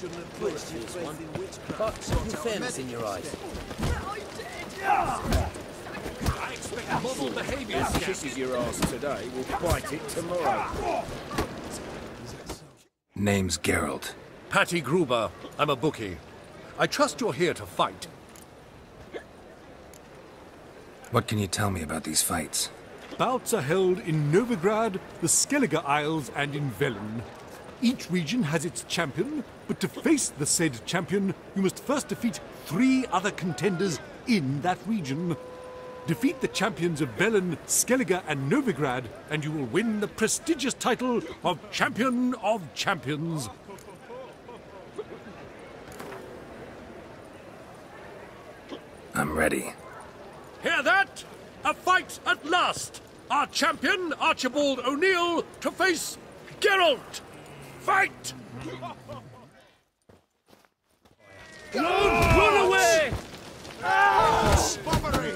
But in fairness in your eyes. I expect model behaviour. Kisses your ass today will bite it tomorrow. Name's Geralt. Patty Gruber. I'm a bookie. I trust you're here to fight. What can you tell me about these fights? Bouts are held in Novigrad, the Skellige Isles, and in Velen. Each region has its champion, but to face the said champion, you must first defeat three other contenders in that region. Defeat the champions of Velen, Skellige, and Novigrad, and you will win the prestigious title of Champion of Champions. I'm ready. Hear that? A fight at last! Our champion, Archibald O'Neill, to face Geralt! Fight! Run, run away! Bobbery!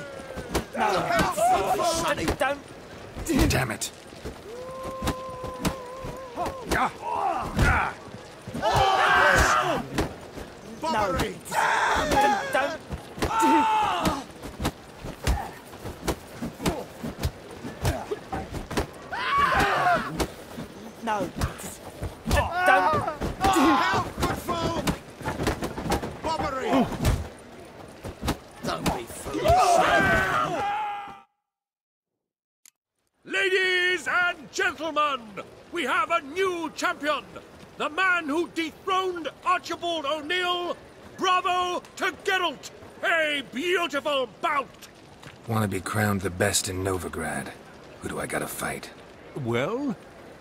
Sonny, don't. Damn it. Bobbery! Don't. No. Ladies and gentlemen, we have a new champion! The man who dethroned Archibald O'Neill! Bravo to Geralt! A beautiful bout! Want to be crowned the best in Novigrad. Who do I gotta fight? Well,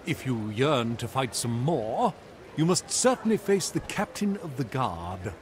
if you yearn to fight some more, you must certainly face the captain of the guard.